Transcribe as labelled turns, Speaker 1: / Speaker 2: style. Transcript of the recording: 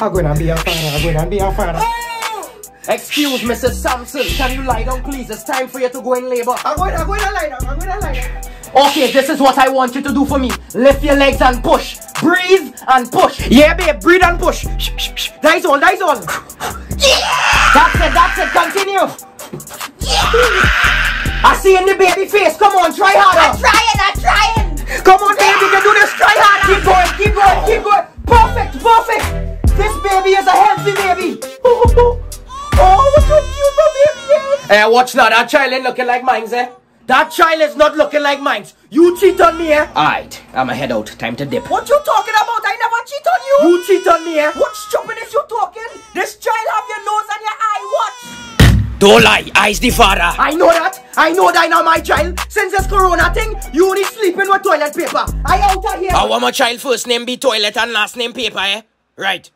Speaker 1: I'm going to be a father. I'm going to be a father.
Speaker 2: Excuse Mrs. Sampson, can you lie down please? It's time for you to go in labor.
Speaker 1: I'm going, I'm going to lie down. I'm going to lie down.
Speaker 2: Okay, this is what I want you to do for me. Lift your legs and push. Breathe and push.
Speaker 1: Yeah, babe, breathe and push. That's all, that's all.
Speaker 2: That's it, that's it, continue. I see in the baby face. Come on, try harder.
Speaker 3: I'm trying, I'm trying.
Speaker 1: Come on, babe, you can do this. Try harder.
Speaker 2: Keep going, keep going, keep going. Perfect, perfect. This baby is a healthy baby.
Speaker 1: Oh, what's so cute, my baby?
Speaker 2: Hey, watch now. That child ain't looking like mine, eh? That child is not looking like mine. You cheat on me, eh? Alright, I'ma head out. Time to dip.
Speaker 1: What you talking about? I never cheat on you.
Speaker 2: You cheat on me, eh?
Speaker 1: What stupidness you talking? This child have your nose and your eye. What?
Speaker 2: Don't lie, I I's the father.
Speaker 1: I know that. I know that now, my child. Since this corona thing, you only sleeping with toilet paper. I out of here.
Speaker 2: I want my child first name be toilet and last name paper, eh? Right.